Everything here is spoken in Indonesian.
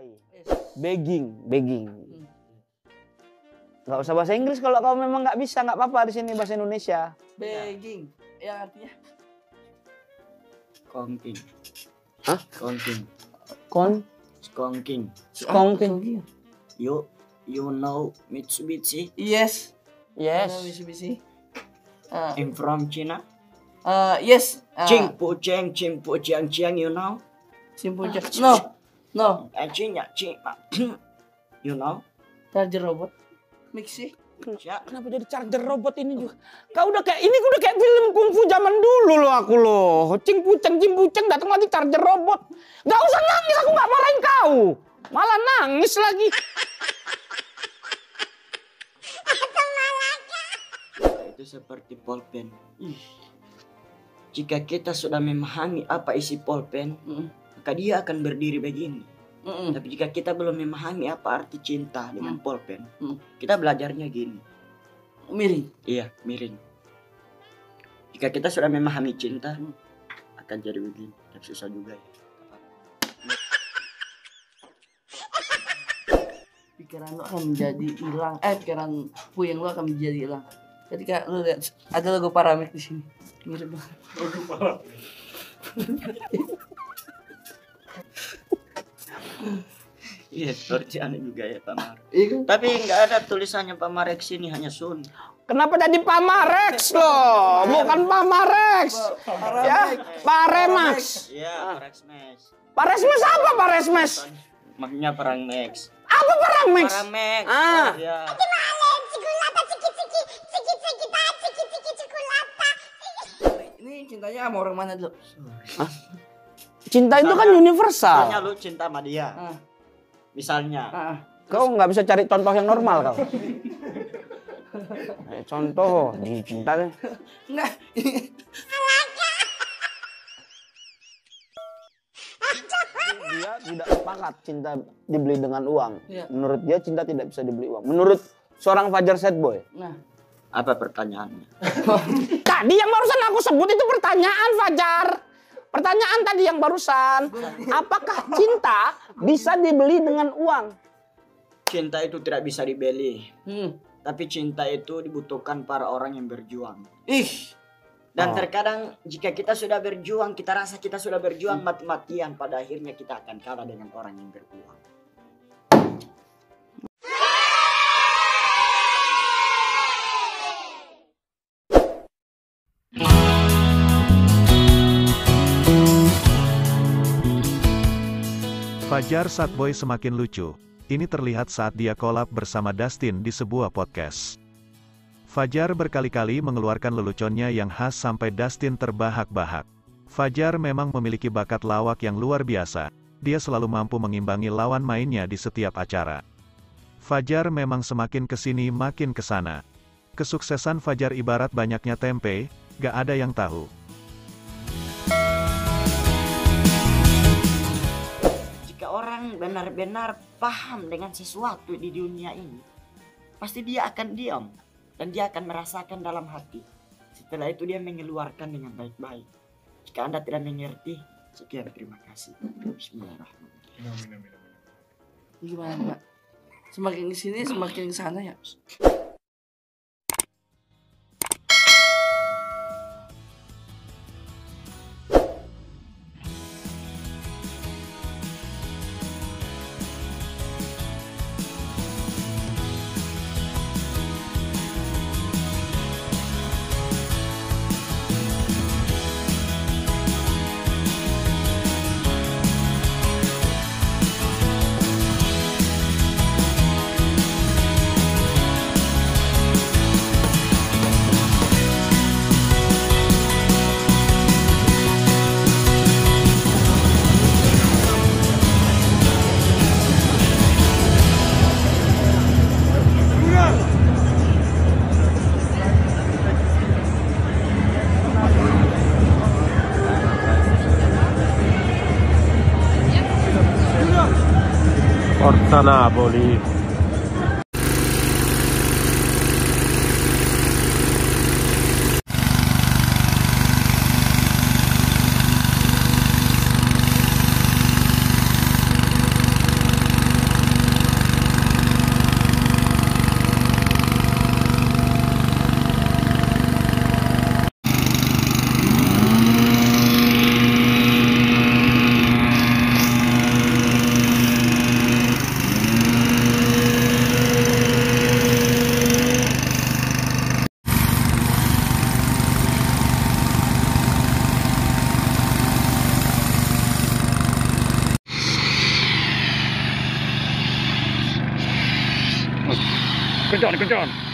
Yes. Begging, begging. Hmm. Nggak usah bahasa Inggris kalau kamu memang nggak bisa, nggak apa-apa di sini bahasa Indonesia. Begging. Yang artinya Skonking. Hah? Skonking. Kon, Skonking. skonking. You you know Mitsubishi? Yes. Yes. Ada Mitsubishi. Uh, I'm from China. uh, yes. Uh, Ching pu cheng ching pu chiang chiang you know? Simpul aja. No. No. Ching ya ching. You know? Charger robot. Mixi. Ya. Kenapa jadi charger robot ini juga? Kau udah kayak ini udah kayak film kungfu zaman dulu loh aku loh. Cing puceng cing puceng datang lagi charger robot. Gak usah nangis aku nggak marahin kau. Malah nangis lagi. Itu seperti pulpen. Ih. Jika kita sudah memahami apa isi pulpen, Mm. Maka dia akan berdiri begini. Mm-mm. Tapi jika kita belum memahami apa arti cinta dengan Hmm. pulpen, Hmm. kita belajarnya gini. Miring. Iya, miring. Jika kita sudah memahami cinta, Hmm. akan jadi begini. Tapi susah juga ya. Pikiran lu akan menjadi hilang. Eh, pikiran puyeng lu akan menjadi hilang. Ketika lu lihat ada logo Paramik di sini. Mirip banget. Iya, aneh juga ya Pak Mar. Iya? Tapi nggak ada tulisannya Pak Marek sini, hanya Sun. Kenapa jadi Pamarex loh? Bukan Pamarex. Ya, Paremax. Iya, Parex Max. Paresmes apa Paresmes? Makanya perang Max. Apa Paramex? Perang Max. Ah. Iya. Ini cintanya sama orang mana dulu? Cinta itu kan Misalnya universal. lu cinta sama dia. Ah, Misalnya, ah. Kau nggak bisa cari contoh yang normal kau. Eh, contoh di cinta kan. Enggak. dia tidak sepakat cinta dibeli dengan uang. Iya. Menurut dia cinta tidak bisa dibeli uang. Menurut seorang Fajar Sad Boy. Nah, apa pertanyaannya? Tadi yang barusan aku sebut itu pertanyaan Fajar. Pertanyaan tadi yang barusan. Apakah cinta bisa dibeli dengan uang? Cinta itu tidak bisa dibeli. hmm. Tapi cinta itu dibutuhkan para orang yang berjuang. Ih, Dan Oh. terkadang jika kita sudah berjuang, kita rasa kita sudah berjuang mati-matian, pada akhirnya kita akan kalah dengan orang yang beruang. Fajar Satboy semakin lucu. Ini terlihat saat dia kolab bersama Dustin di sebuah podcast. Fajar berkali-kali mengeluarkan leluconnya yang khas sampai Dustin terbahak-bahak. Fajar memang memiliki bakat lawak yang luar biasa. Dia selalu mampu mengimbangi lawan mainnya di setiap acara. Fajar memang semakin ke sini makin ke sana. Kesuksesan Fajar ibarat banyaknya tempe, gak ada yang tahu. Benar-benar paham dengan sesuatu di dunia ini, pasti dia akan diam dan dia akan merasakan dalam hati. Setelah itu dia mengeluarkan dengan baik-baik. Jika Anda tidak mengerti, sekian terima kasih. Bismillahirrahmanirrahim. gimana, Mbak? Semakin ke sini semakin ke sana ya. Napoli. John, come John.